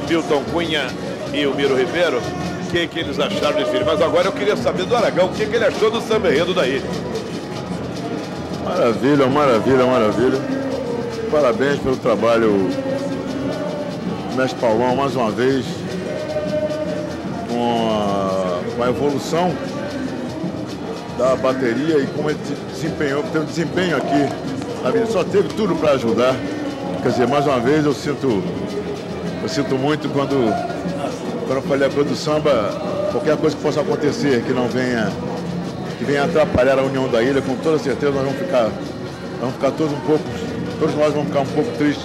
Milton Cunha e o Miro Ribeiro, o que, que eles acharam do filme. Mas agora eu queria saber do Aragão, o que, que ele achou do samba enredo daí. Maravilha, maravilha, maravilha. Parabéns pelo trabalho, Mestre Paulão, mais uma vez, com a, evolução da bateria e como ele desempenhou, teve desempenho aqui. Só teve tudo para ajudar. Quer dizer, mais uma vez eu sinto, eu sinto muito quando, quando eu falei a coisa do samba, qualquer coisa que possa acontecer que não venha, que venha atrapalhar a união da ilha, com toda certeza nós vamos ficar, vamos ficar todos um pouco, todos nós vamos ficar um pouco tristes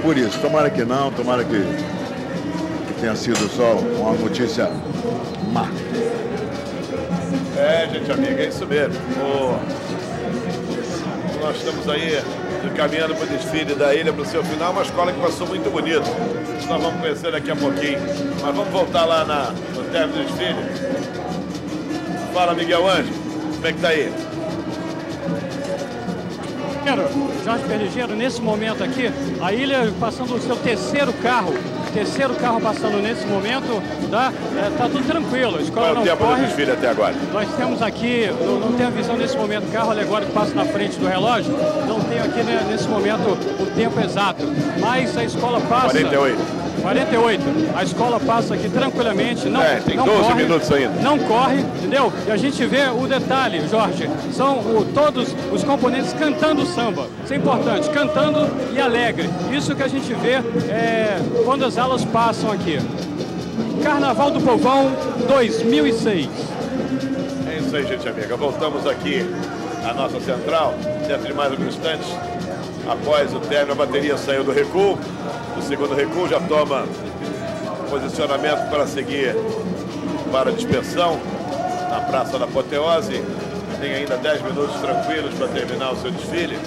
por isso. Tomara que não, tomara que, que tenha sido só uma notícia má. É, gente amiga, é isso mesmo. O... Nós estamos aí caminhando para o desfile da ilha para o seu final, uma escola que passou muito bonito. Nós vamos conhecer daqui a pouquinho. Mas vamos voltar lá na, no término do desfile. Fala, Miguel Anjo, como é que tá aí? Jorge Perligeiro, nesse momento aqui, a ilha passando o seu terceiro carro, terceiro carro passando nesse momento, tá, é, tá tudo tranquilo. Qual é o tempo corre. do desfile até agora? Nós temos aqui, não, não tenho a visão nesse momento, carro alegórico passa na frente do relógio, não tenho aqui né, nesse momento o tempo exato, mas a escola passa... 48. 48. A escola passa aqui tranquilamente, não, É, tem não 12 corre, minutos ainda. Não corre, entendeu? E a gente vê o detalhe, Jorge, são o- todos os componentes cantando samba. Isso é importante, cantando e alegre. Isso que a gente vê é, quando as aulas passam aqui. Carnaval do Povão 2006. É isso aí, gente amiga. Voltamos aqui à nossa central, dentro de mais alguns instantes. Após o término, a bateria saiu do recuo. O segundo recuo já toma posicionamento para seguir para dispersão na Praça da Apoteose. Tem ainda 10 minutos tranquilos para terminar o seu desfile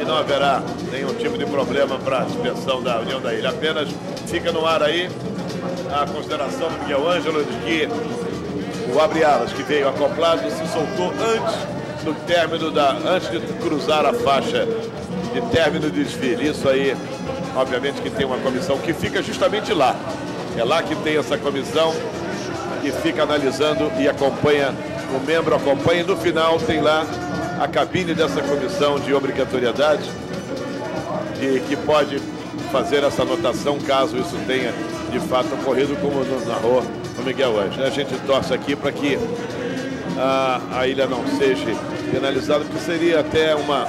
e não haverá nenhum tipo de problema para a dispersão da União da Ilha. Apenas fica no ar aí a consideração do Miguel Ângelo de que o abre alas que veio acoplado se soltou antes do término da. antes de cruzar a faixa de término do desfile. Isso aí, obviamente, que tem uma comissão que fica justamente lá. É lá que tem essa comissão que fica analisando e acompanha, o membro acompanha e no final tem lá a cabine dessa comissão de obrigatoriedade, de, que pode fazer essa anotação caso isso tenha de fato ocorrido, como nos narrou o Miguel hoje. A gente torce aqui para que a, a ilha não seja penalizada, porque seria até uma.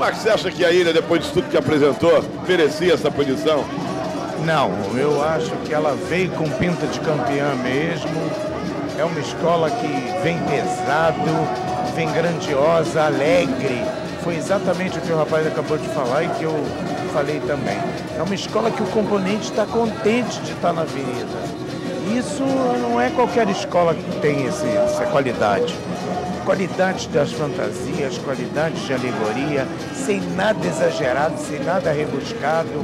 Mas você acha que a ilha, depois de tudo que apresentou, merecia essa punição? Não, eu acho que ela veio com pinta de campeã mesmo. É uma escola que vem pesado, vem grandiosa, alegre. Foi exatamente o que o rapaz acabou de falar e que eu falei também. É uma escola que o componente está contente de estar na avenida. Isso não é qualquer escola que tem esse, essa qualidade. Qualidade das fantasias, qualidade de alegoria, sem nada exagerado, sem nada rebuscado.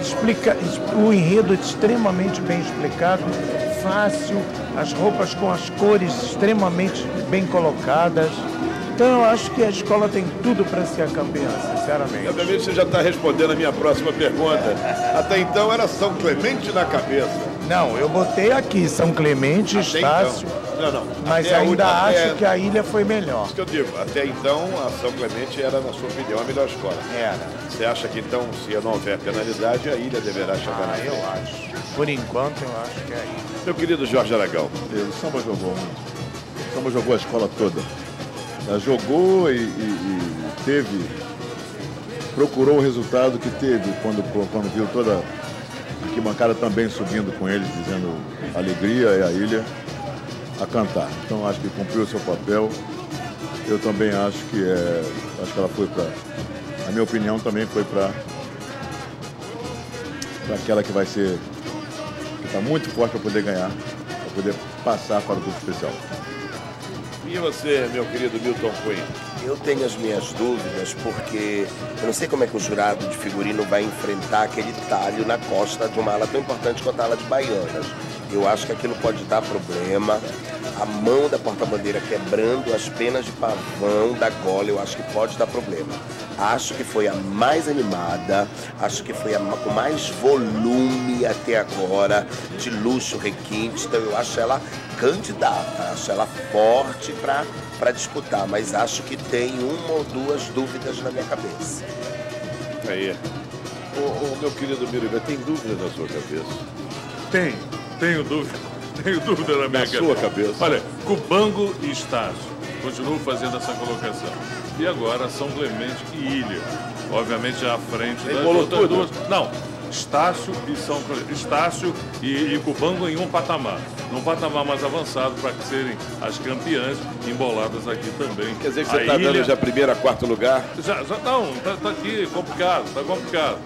Explica, o enredo extremamente bem explicado, fácil, as roupas com as cores extremamente bem colocadas. Então eu acho que a escola tem tudo para ser a campeã, sinceramente. Obviamente você já está respondendo a minha próxima pergunta. Até então era São Clemente na cabeça. Não, eu botei aqui São Clemente, Até Estácio. Então. Não, não. Mas Até a ainda última- acho até- que a ilha foi melhor. Isso que eu digo. Até então, a São Clemente era, na sua opinião, a melhor escola. Era. Você acha que então, se não houver penalidade, a ilha deverá chegar na Ah, eu acho. Por enquanto, eu acho que é a ilha. Meu querido Jorge Aragão. O Samba jogou muito. O Samba jogou a escola toda. Ela jogou e, e- e teve, procurou o resultado que teve quando, quando viu toda a arquibancada também subindo com eles, dizendo alegria é a ilha a cantar. Então acho que cumpriu o seu papel. Eu também acho que é. Acho que ela foi para. A minha opinião também foi para para aquela que vai ser. que está muito forte para poder ganhar, para poder passar para o grupo especial. E você, meu querido Milton Cunha? Eu tenho as minhas dúvidas porque eu não sei como é que o jurado de figurino vai enfrentar aquele talho na costa de uma ala tão importante quanto a ala de Baianas. Eu acho que aquilo pode dar problema. A mão da porta-bandeira quebrando as penas de pavão da gola, eu acho que pode dar problema. Acho que foi a mais animada, acho que foi a com mais volume até agora, de luxo, requinte. Então eu acho ela candidata, acho ela forte para para disputar, mas acho que tem uma ou duas dúvidas na minha cabeça. Aí. Ô, ô, meu querido Miriam, tem dúvida na sua cabeça? Tem, tenho dúvida. Tenho dúvida na minha Na sua cabeça. Olha, Cubango e Estácio. Continuo fazendo essa colocação. E agora São Clemente e Ilha. Obviamente à frente das Embolou outras tudo? duas. Não, Estácio e São. Estácio e, e Cubango em um patamar. Num patamar mais avançado para que serem as campeãs emboladas aqui também. Quer dizer que você está Ilha- dando já primeiro a quarto lugar? já, já não, tá, tá aqui, complicado, tá complicado.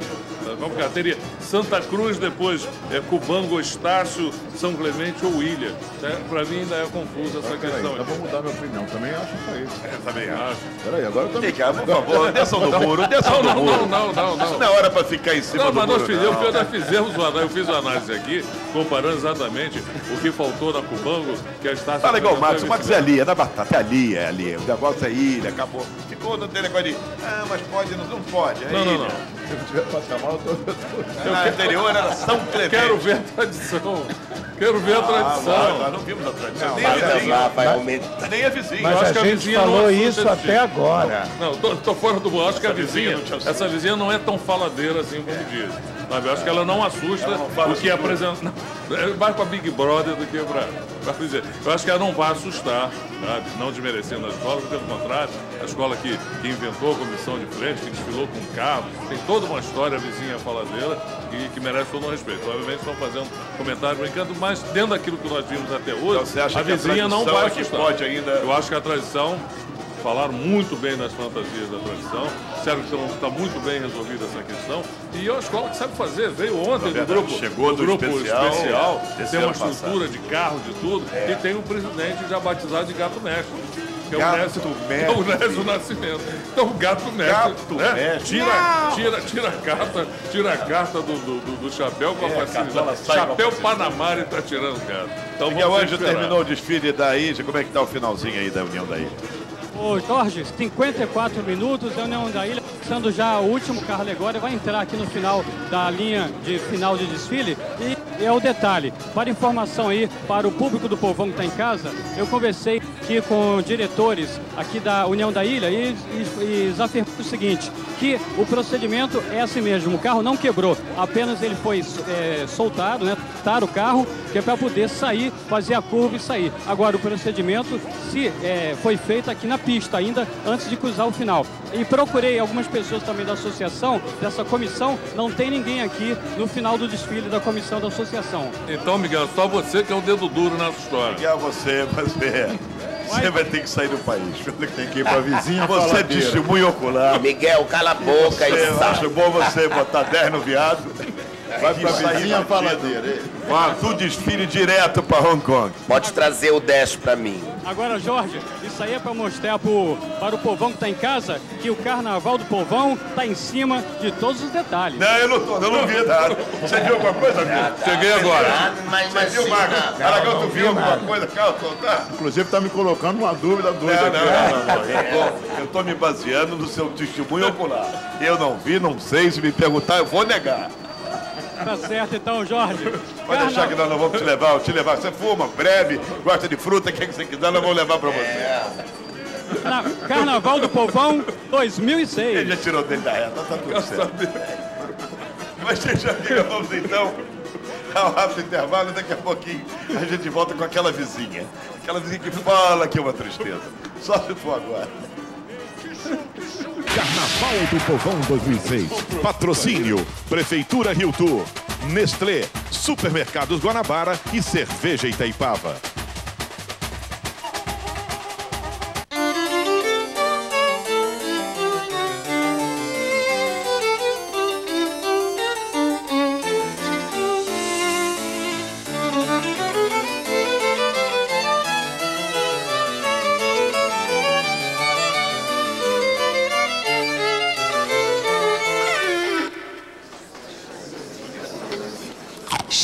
Complicado. Teria Santa Cruz, depois é, Cubango, Estácio, São Clemente ou Ilha. Né? Para mim ainda é confusa essa Peraí, questão. então vou mudar minha opinião. Também acho isso aí. também acho. Peraí, agora eu também. Por favor, desçam do muro, desçam Não, do não, muro. não, não, não, não. Isso não é hora para ficar em cima Não, do mas nós muro, fizemos, não. nós fizemos uma, eu fiz uma análise aqui, comparando exatamente o que faltou na Cubango, que a Estácio... Fala igual o Max, o Max é ali, é na batata, é ali, é ali. O negócio é ilha, acabou. Ficou no de, ah, mas pode, não, não pode, é Não, não, ilha. não. Se eu tiver patamar, eu tô. Na anterior era São Clemente. Quero ver a tradição. Quero ver a Ah, tradição. nós, nós não vimos a tradição. nem, Mas a vizinha, lá vai mas- aumentar. nem a vizinha. Eu Mas acho a que a gente vizinha não falou isso até agora. Não, tô, tô fora do mundo. Acho que a vizinha vizinha, não essa vizinha não é tão faladeira assim como diz. Sabe? Eu acho que ela não assusta Ela não fala o que apresenta. Não, é mais pra Big Brother do que pra dizer. Eu acho que ela não vai assustar, sabe? Não desmerecendo a escola, pelo contrário, a escola que, que inventou a comissão de frente, que desfilou com carro, tem toda uma história a vizinha faladeira e que merece todo o respeito. Obviamente estão fazendo comentário brincando, mas dentro daquilo que nós vimos até hoje, Então, a que a vizinha não vai é assustar. pode ainda- Eu acho que a tradição falaram muito bem das fantasias da tradição, disseram que está muito bem resolvida essa questão. E é uma escola que sabe fazer, veio ontem do verdade, grupo, chegou do grupo especial, especial, esse tem uma ano passado. estrutura de carro, de tudo, e tem um presidente já batizado de Gato Mestre. Que é o Gato Mestre. é o Nésio Nascimento. Então o Gato Mestre, Gato né? Mestre. Tira, tira, tira a carta, tira a carta do, do, do- do chapéu com a É, facilidade. com Chapéu facilidade. Panamara e tá tirando o gato. Então Miguel Anjo terminou o desfile da Ilha. Como é que tá o finalzinho aí da União da Ilha? Ô Jorge, 54 minutos, a União da Ilha, sendo já o último carro alegórico, vai entrar aqui no final da linha de final de desfile. E é o detalhe, para informação aí, para o público do povão que está em casa, eu conversei aqui com diretores aqui da União da Ilha e, e, e o seguinte, que o procedimento é assim mesmo. O carro não quebrou, apenas ele foi é, soltado, né? Tar o carro, que é para poder sair, fazer a curva e sair. Agora, o procedimento se é, foi feito aqui na pista, ainda antes de cruzar o final. E procurei algumas pessoas também da associação, dessa comissão, não tem ninguém aqui no final do desfile da comissão da associação. Então, Miguel, só você que é o dedo duro nessa história. Miguel, você, você. Você vai ter que sair do país. Tem que ir pra vizinha Você é testemunho ocular. Miguel, cala a boca Você, e eu acho bom você botar 10 no viado. Vai pra sair vizinha faladeira. Vá, tu desfile direto pra Hong Kong. Pode trazer o 10 pra mim. Agora, Jorge, isso aí é para mostrar pro, para o povão que está em casa que o carnaval do povão está em cima de todos os detalhes. Não, eu não tô, eu não vi nada. Você viu alguma coisa, amigo? Cheguei agora. Ah, mas Você viu. Marcos? Aragão, tu viu alguma coisa? Calma, tá? Inclusive tá me colocando uma dúvida Não, doida não, aqui. não, não, Eu tô, eu tô me baseando no seu testemunho ocular. Eu não vi, não sei. Se me perguntar, eu vou negar. Tá certo, então, Jorge. Pode deixar que nós não vamos te levar, eu te levar. Você fuma, breve, gosta de fruta, o que que você quiser, nós vamos levar pra você. Na- Carnaval do Povão Ele 2006. já tirou dele da reta, tá tudo certo. Mas deixa aqui, vamos então ao rápido intervalo e daqui a pouquinho a gente volta com aquela vizinha. Aquela vizinha que fala que é uma tristeza. Só se for agora. Carnaval do Povão 2006. Patrocínio Prefeitura Rio Tour, Nestlé, Supermercados Guanabara e Cerveja Itaipava.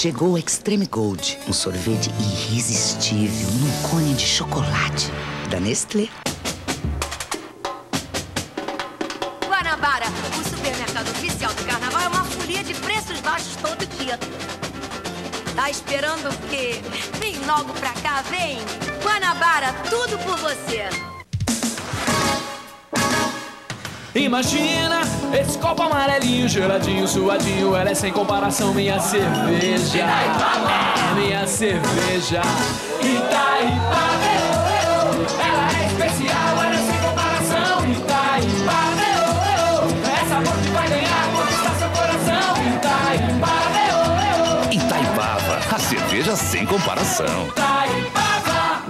Chegou o Extreme Gold, um sorvete irresistível num cone de chocolate da Nestlé. Guanabara, o supermercado oficial do carnaval é uma folia de preços baixos todo dia. Tá esperando o quê? Vem logo pra cá, vem! Guanabara, tudo por você! Imagina esse copo amarelinho, geladinho, suadinho. Ela é sem comparação, minha cerveja. É minha cerveja. Itaipava, ela é especial, ela é sem comparação. Itaipava, essa que vai ganhar, conquistar seu coração. Itaipava, Itaipava, a cerveja sem comparação. Itaipava.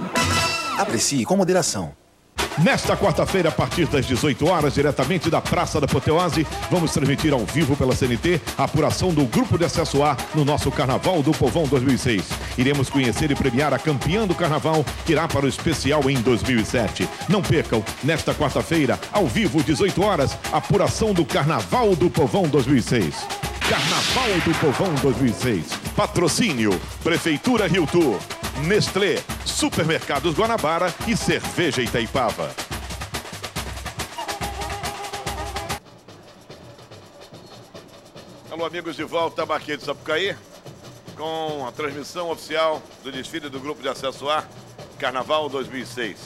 Aprecie com moderação. Nesta quarta-feira, a partir das 18 horas, diretamente da Praça da Apoteose, vamos transmitir ao vivo pela CNT a apuração do Grupo de Acesso A no nosso Carnaval do Povão 2006. Iremos conhecer e premiar a campeã do Carnaval, que irá para o especial em 2007. Não percam, nesta quarta-feira, ao vivo, 18 horas, a apuração do Carnaval do Povão 2006. Carnaval do Povão 2006. Patrocínio Prefeitura Rio Tour, Nestlé, Supermercados Guanabara e Cerveja Itaipava. Alô, amigos de volta, Marquês de Sapucaí, com a transmissão oficial do desfile do Grupo de Acesso A, Carnaval 2006.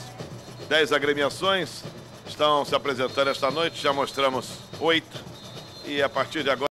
Dez agremiações estão se apresentando esta noite, já mostramos oito, e a partir de agora.